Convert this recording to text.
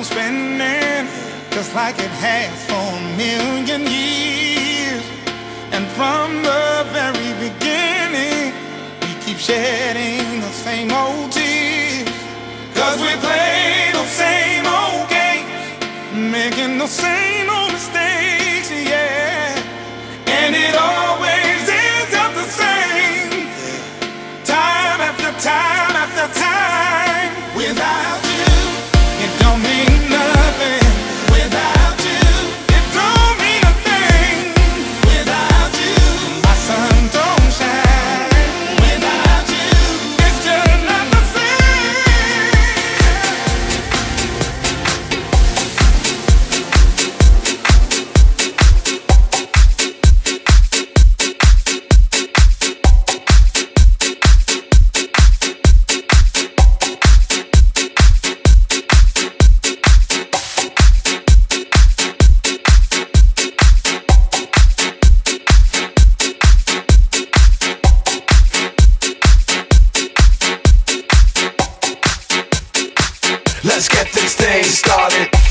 on spinning just like it has for a million years. And from the very beginning, we keep shedding the same old tears. Cause we play the same old games, making the same Let's get this thing started.